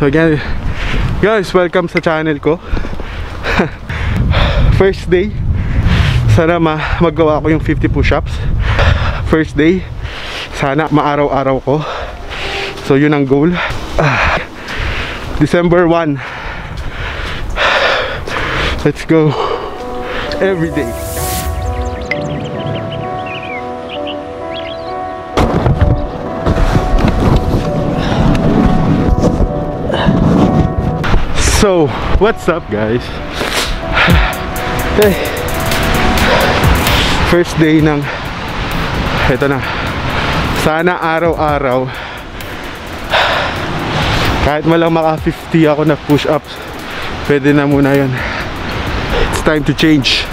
So again, guys, welcome sa channel ko. First day. Sana ma magawa ko yung 50 push-ups. First day. Sana maaraw-araw ko. So yun ang goal. Ah, December 1. Let's go. Every day. So, what's up guys? Hey. First day ng Ito na Sana araw-araw Kahit malang maka 50 ako na push ups Pwede na muna yun It's time to change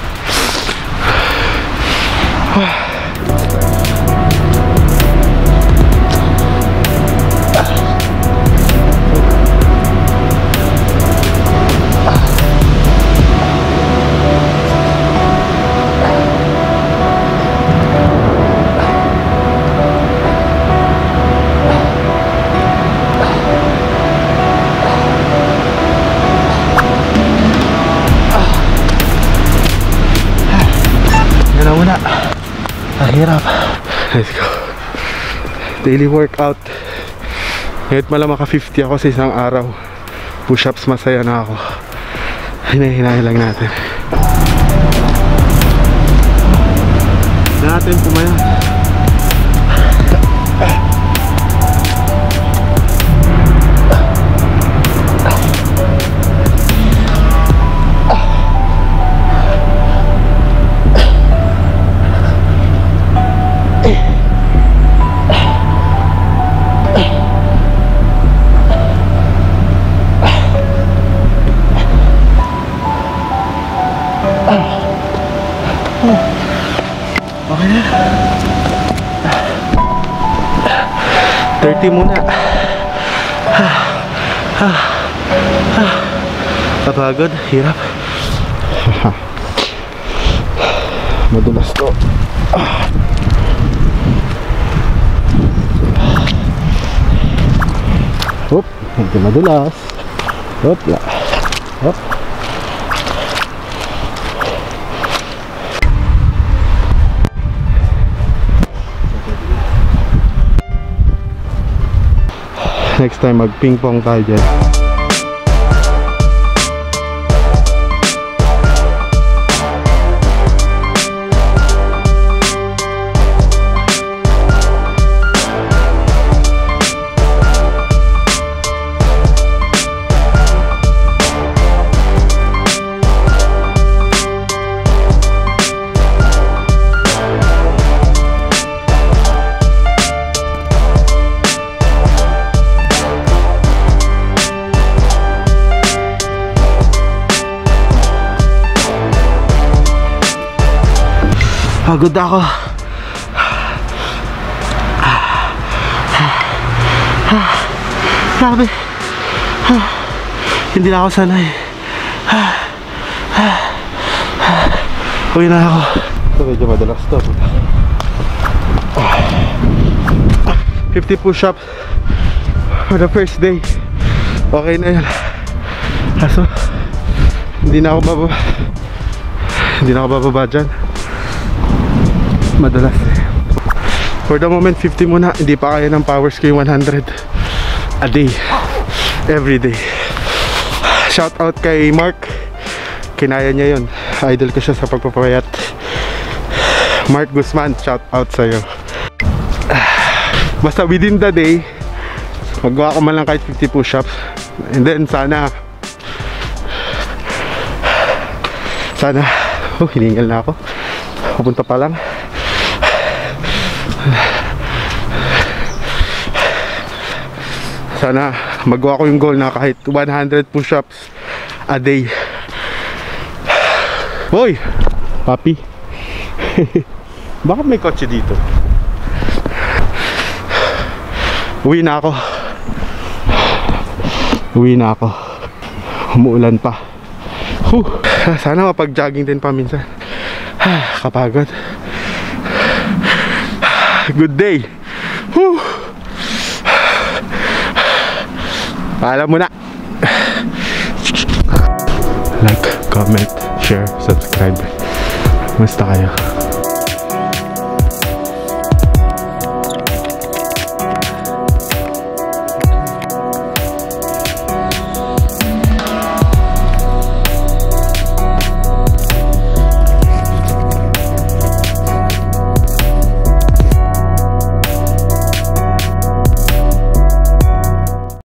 Yan na muna Mahirap Let's go. Daily workout. Kahit malang maka 50 ako sa isang araw. Push ups masaya na ako. Hinahinahin lang natin. Natin pumaya Okay 30 muna Kapagod, hirap. Madulas to. Hop, medyo madulas. Hop, la. Hop Next time mag ping pong tayo dyan Pagod ako. Grabe. Hindi na ako sanay. Uwi na ako. Ito medyo madalas to. 50 push-ups for the first day. Okay na yan. Kaso, hindi na ako bababa. Hindi na ako bababa dyan madalas. For the moment 50 muna. Hindi pa kaya ng powers ko yung 100 a day. Every day. Shout out kay Mark. Kinaya niya yun. Idol ko siya sa pagpapayat. Mark Guzman shout out sa'yo. Basta within the day magawa ko man lang kahit 50 push-ups. And then sana sana oh hiningal na ako. Papunta pa lang sana magawa ko yung goal na kahit 100 push-ups a day. Hoy! Papi. Bakit may kotse dito? Uwi na ako. Uwi na ako. Umuulan pa. Whew. Sana mapag-jogging din pa minsan. Kapagod Good day Whew. Paalam muna. Like, comment, share, subscribe. Musta kayo?